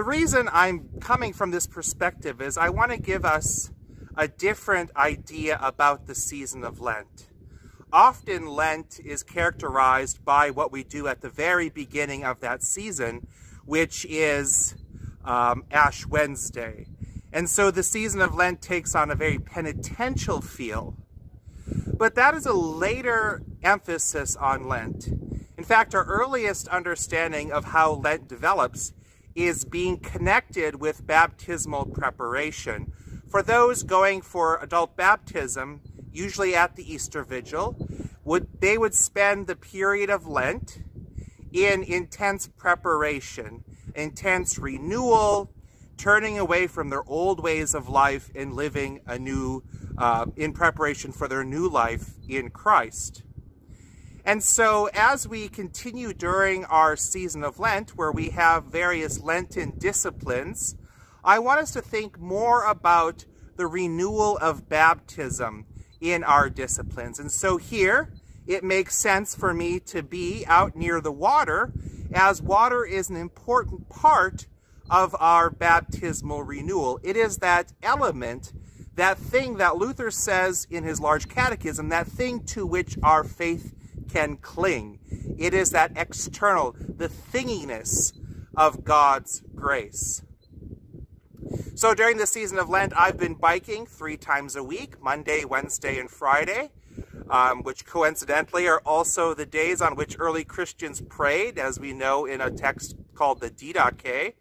The reason I'm coming from this perspective is I want to give us a different idea about the season of Lent. Often Lent is characterized by what we do at the very beginning of that season, which is um, Ash Wednesday. And so the season of Lent takes on a very penitential feel. But that is a later emphasis on Lent. In fact, our earliest understanding of how Lent develops is being connected with baptismal preparation. For those going for adult baptism, usually at the Easter Vigil, would they would spend the period of Lent in intense preparation, intense renewal, turning away from their old ways of life and living a new, uh, in preparation for their new life in Christ. And so as we continue during our season of Lent, where we have various Lenten disciplines, I want us to think more about the renewal of baptism in our disciplines. And so here, it makes sense for me to be out near the water, as water is an important part of our baptismal renewal. It is that element, that thing that Luther says in his large catechism, that thing to which our faith can cling. It is that external, the thinginess of God's grace. So during the season of Lent, I've been biking three times a week, Monday, Wednesday, and Friday, um, which coincidentally are also the days on which early Christians prayed, as we know in a text called the Didache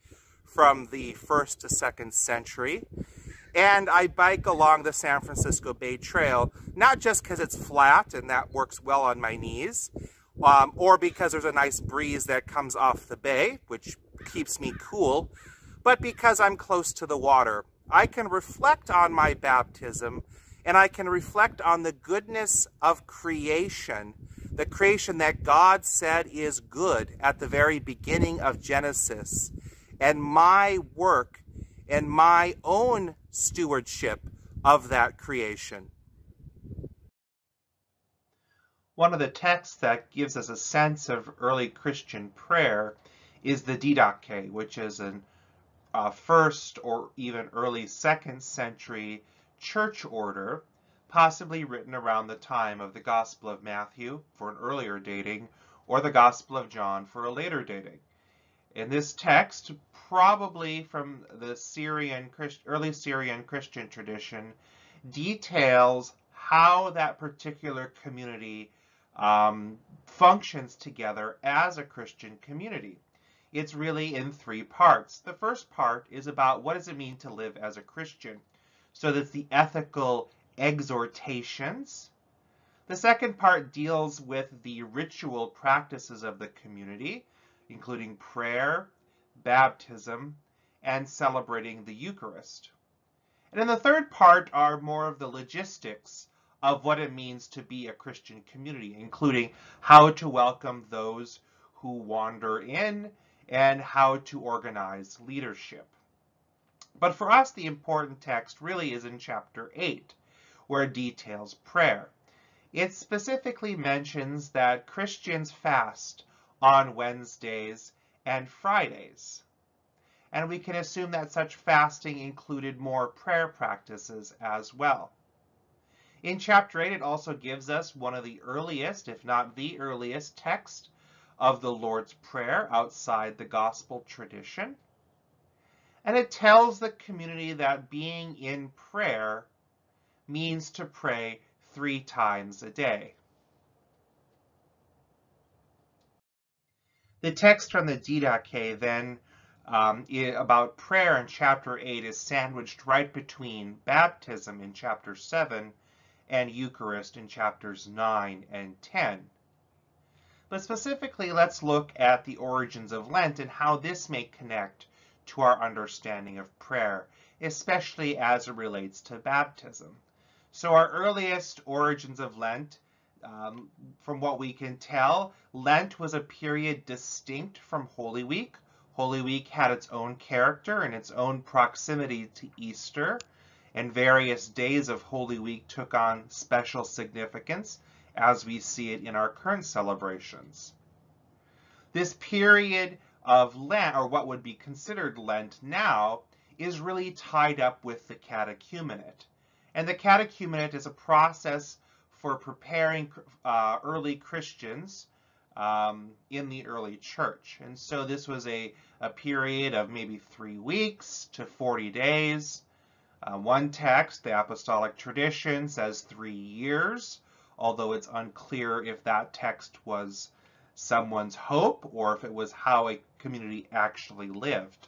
from the first to second century. And I bike along the San Francisco Bay Trail, not just because it's flat and that works well on my knees, um, or because there's a nice breeze that comes off the bay, which keeps me cool, but because I'm close to the water. I can reflect on my baptism and I can reflect on the goodness of creation, the creation that God said is good at the very beginning of Genesis, and my work and my own stewardship of that creation. One of the texts that gives us a sense of early Christian prayer is the Didache, which is an uh, first or even early second century church order, possibly written around the time of the Gospel of Matthew for an earlier dating, or the Gospel of John for a later dating. In this text, probably from the Syrian early Syrian Christian tradition, details how that particular community um, functions together as a Christian community it's really in three parts. The first part is about what does it mean to live as a Christian. So that's the ethical exhortations. The second part deals with the ritual practices of the community, including prayer, baptism, and celebrating the Eucharist. And in the third part are more of the logistics of what it means to be a Christian community, including how to welcome those who wander in and how to organize leadership. But for us, the important text really is in chapter 8, where it details prayer. It specifically mentions that Christians fast on Wednesdays and Fridays. And we can assume that such fasting included more prayer practices as well. In chapter 8, it also gives us one of the earliest, if not the earliest, text of the Lord's Prayer outside the gospel tradition. And it tells the community that being in prayer means to pray three times a day. The text from the Didache then um, about prayer in chapter 8 is sandwiched right between baptism in chapter 7 and Eucharist in chapters 9 and 10. But specifically, let's look at the origins of Lent and how this may connect to our understanding of prayer, especially as it relates to baptism. So our earliest origins of Lent, um, from what we can tell, Lent was a period distinct from Holy Week. Holy Week had its own character and its own proximity to Easter, and various days of Holy Week took on special significance as we see it in our current celebrations. This period of Lent, or what would be considered Lent now, is really tied up with the catechumenate. And the catechumenate is a process for preparing uh, early Christians um, in the early church. And so this was a, a period of maybe three weeks to 40 days. Uh, one text, the apostolic tradition, says three years, although it's unclear if that text was someone's hope or if it was how a community actually lived.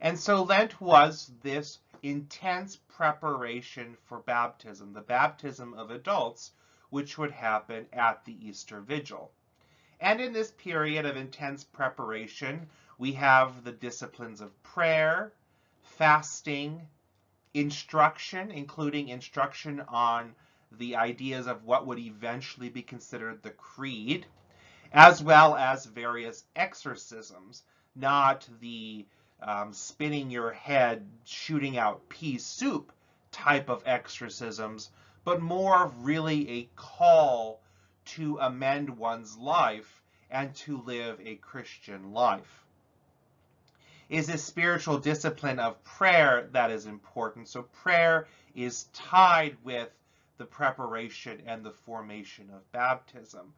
And so Lent was this intense preparation for baptism, the baptism of adults, which would happen at the Easter Vigil. And in this period of intense preparation, we have the disciplines of prayer, fasting, instruction, including instruction on the ideas of what would eventually be considered the creed, as well as various exorcisms, not the um, spinning your head, shooting out pea soup type of exorcisms, but more of really a call to amend one's life and to live a Christian life. Is a spiritual discipline of prayer that is important. So prayer is tied with the preparation and the formation of baptism.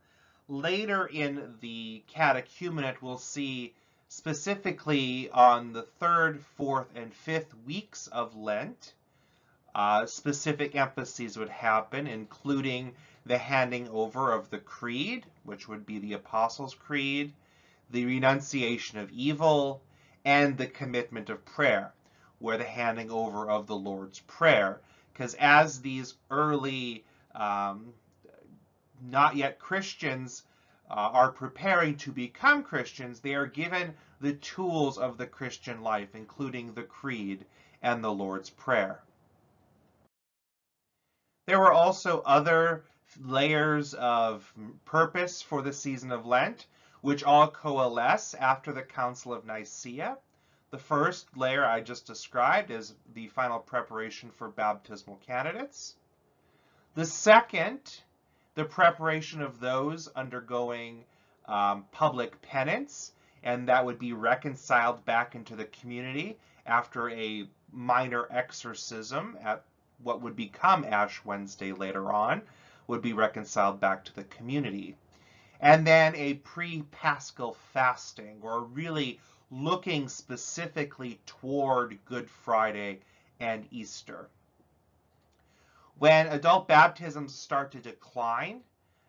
Later in the catechumenate, we'll see specifically on the third, fourth, and fifth weeks of Lent, uh, specific emphases would happen, including the handing over of the creed, which would be the Apostles' Creed, the renunciation of evil, and the commitment of prayer, where the handing over of the Lord's Prayer. Because as these early, um, not yet Christians, uh, are preparing to become Christians, they are given the tools of the Christian life, including the Creed and the Lord's Prayer. There were also other layers of purpose for the season of Lent, which all coalesce after the Council of Nicaea. The first layer I just described is the final preparation for baptismal candidates. The second the preparation of those undergoing um, public penance, and that would be reconciled back into the community after a minor exorcism at what would become Ash Wednesday later on, would be reconciled back to the community. And then a pre-Paschal fasting, or really looking specifically toward Good Friday and Easter. When adult baptisms start to decline,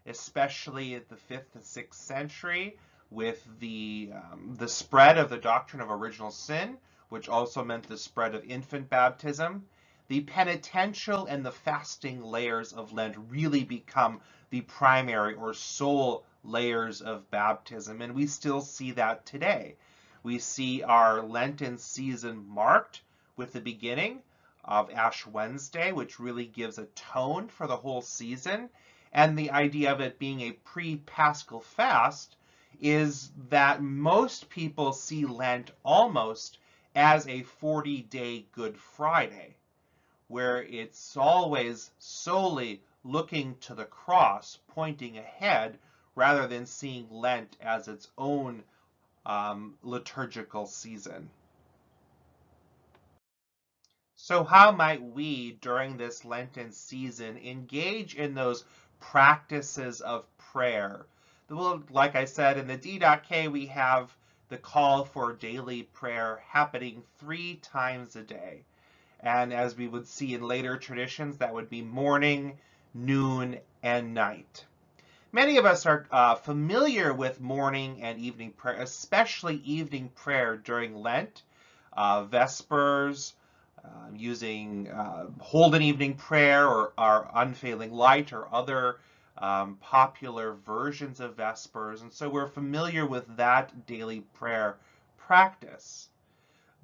especially at the 5th and 6th century, with the, um, the spread of the doctrine of original sin, which also meant the spread of infant baptism, the penitential and the fasting layers of Lent really become the primary or sole layers of baptism, and we still see that today. We see our Lenten season marked with the beginning of Ash Wednesday, which really gives a tone for the whole season. And the idea of it being a pre-Paschal fast is that most people see Lent almost as a 40-day Good Friday, where it's always solely looking to the cross, pointing ahead, rather than seeing Lent as its own um, liturgical season. So how might we, during this Lenten season, engage in those practices of prayer? Well, like I said, in the Didache, we have the call for daily prayer happening three times a day. And as we would see in later traditions, that would be morning, noon, and night. Many of us are uh, familiar with morning and evening prayer, especially evening prayer during Lent, uh, Vespers, uh, using uh, Holden Evening Prayer or our Unfailing Light or other um, popular versions of Vespers. And so we're familiar with that daily prayer practice.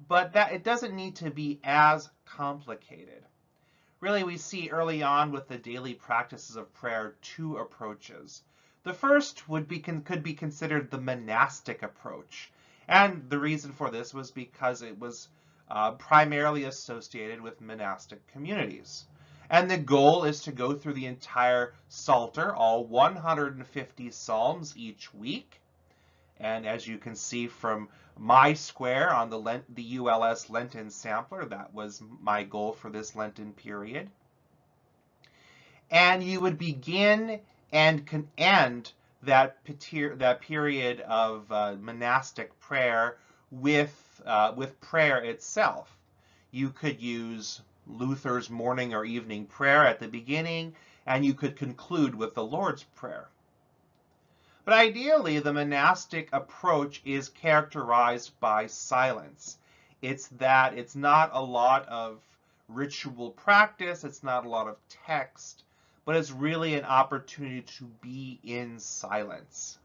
But that it doesn't need to be as complicated. Really, we see early on with the daily practices of prayer two approaches. The first would be could be considered the monastic approach. And the reason for this was because it was uh, primarily associated with monastic communities. And the goal is to go through the entire Psalter, all 150 Psalms each week, And as you can see from my square on the, Lent, the ULS Lenten sampler, that was my goal for this Lenten period. And you would begin and can end that, that period of uh, monastic prayer with, uh, with prayer itself. You could use Luther's morning or evening prayer at the beginning, and you could conclude with the Lord's Prayer. But ideally, the monastic approach is characterized by silence. It's that it's not a lot of ritual practice, it's not a lot of text, but it's really an opportunity to be in silence.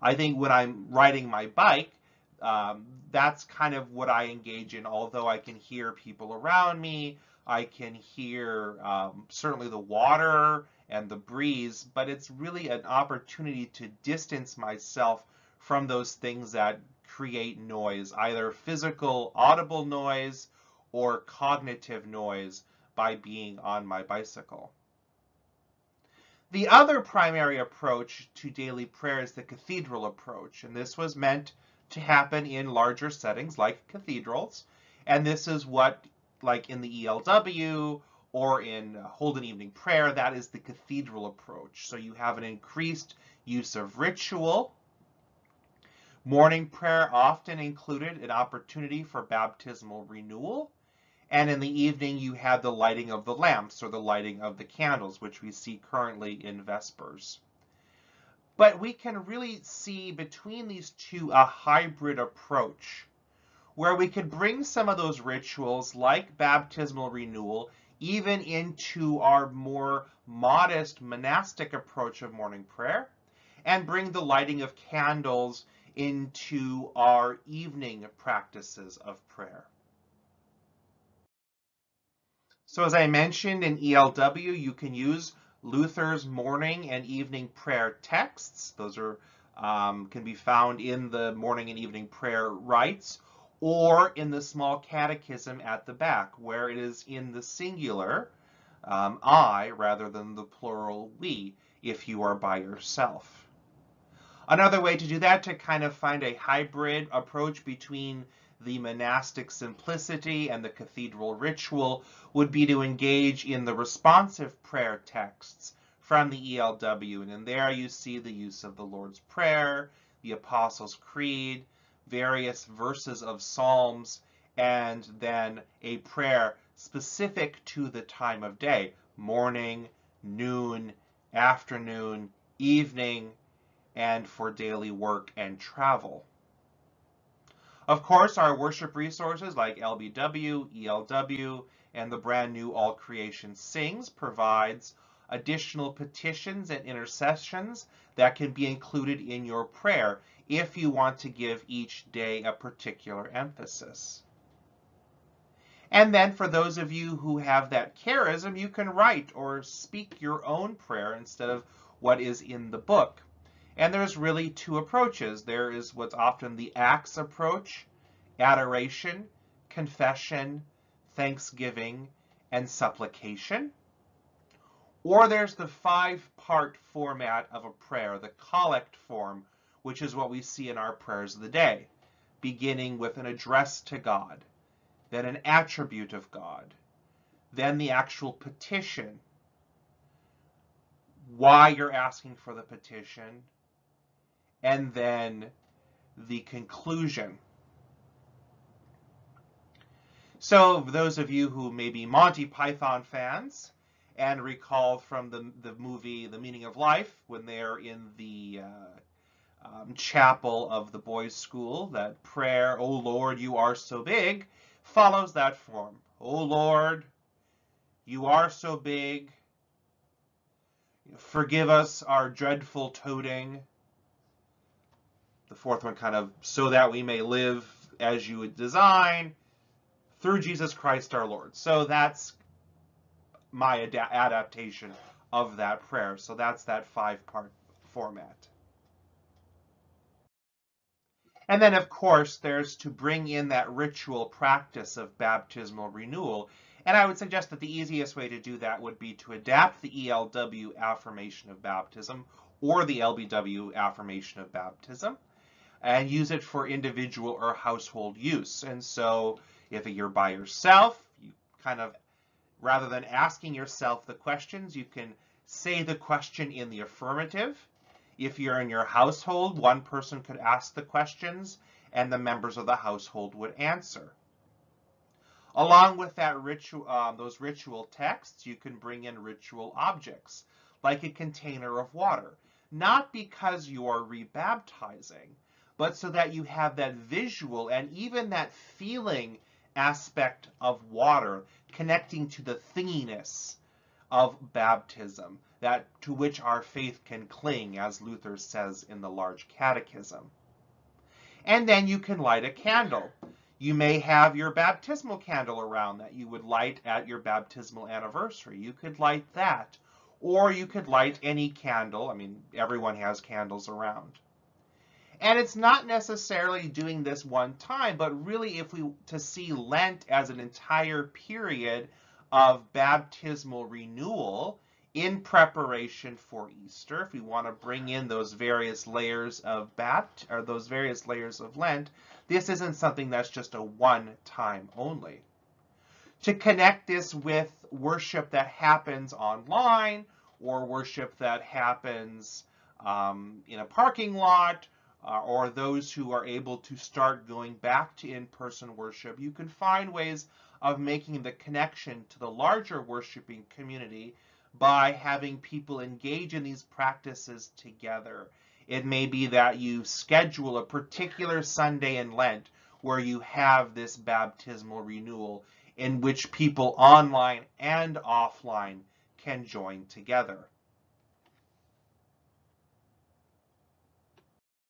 I think when I'm riding my bike, um, that's kind of what I engage in, although I can hear people around me, I can hear um, certainly the water and the breeze, but it's really an opportunity to distance myself from those things that create noise, either physical, audible noise or cognitive noise by being on my bicycle. The other primary approach to daily prayer is the cathedral approach, and this was meant to happen in larger settings like cathedrals, and this is what like in the ELW or in Holden Evening Prayer, that is the cathedral approach. So you have an increased use of ritual. Morning prayer often included an opportunity for baptismal renewal. And in the evening, you have the lighting of the lamps or the lighting of the candles, which we see currently in Vespers. But we can really see between these two a hybrid approach where we could bring some of those rituals like baptismal renewal even into our more modest monastic approach of morning prayer and bring the lighting of candles into our evening practices of prayer. So as I mentioned in ELW, you can use Luther's morning and evening prayer texts. Those are um, can be found in the morning and evening prayer rites or in the small catechism at the back, where it is in the singular, um, I, rather than the plural we, if you are by yourself. Another way to do that, to kind of find a hybrid approach between the monastic simplicity and the cathedral ritual, would be to engage in the responsive prayer texts from the ELW. And in there you see the use of the Lord's Prayer, the Apostles' Creed, various verses of Psalms, and then a prayer specific to the time of day, morning, noon, afternoon, evening, and for daily work and travel. Of course, our worship resources like LBW, ELW, and the brand new All Creation Sings provides additional petitions and intercessions that can be included in your prayer if you want to give each day a particular emphasis. And then for those of you who have that charism, you can write or speak your own prayer instead of what is in the book. And there's really two approaches. There is what's often the Acts approach, adoration, confession, thanksgiving, and supplication. Or there's the five-part format of a prayer, the collect form, which is what we see in our prayers of the day, beginning with an address to God, then an attribute of God, then the actual petition, why you're asking for the petition, and then the conclusion. So those of you who may be Monty Python fans and recall from the, the movie The Meaning of Life when they're in the uh, um, chapel of the boys' school, that prayer, O Lord, you are so big, follows that form. O Lord, you are so big. Forgive us our dreadful toting. The fourth one kind of, so that we may live as you would design through Jesus Christ our Lord. So that's my ad adaptation of that prayer. So that's that five-part format. And then, of course, there's to bring in that ritual practice of baptismal renewal. And I would suggest that the easiest way to do that would be to adapt the ELW affirmation of baptism or the LBW affirmation of baptism. And use it for individual or household use. And so if you're by yourself, you kind of, rather than asking yourself the questions, you can say the question in the affirmative. If you're in your household, one person could ask the questions and the members of the household would answer. Along with that ritual, um, those ritual texts, you can bring in ritual objects, like a container of water. Not because you are rebaptizing, but so that you have that visual and even that feeling aspect of water connecting to the thinginess of baptism, that to which our faith can cling, as Luther says in the Large Catechism. And then you can light a candle. You may have your baptismal candle around that you would light at your baptismal anniversary. You could light that. Or you could light any candle. I mean, everyone has candles around. And it's not necessarily doing this one time, but really if we to see Lent as an entire period of baptismal renewal in preparation for Easter, if we want to bring in those various layers of bapt or those various layers of Lent, this isn't something that's just a one time only. To connect this with worship that happens online or worship that happens um, in a parking lot uh, or those who are able to start going back to in-person worship, you can find ways of making the connection to the larger worshiping community by having people engage in these practices together. It may be that you schedule a particular Sunday in Lent where you have this baptismal renewal in which people online and offline can join together.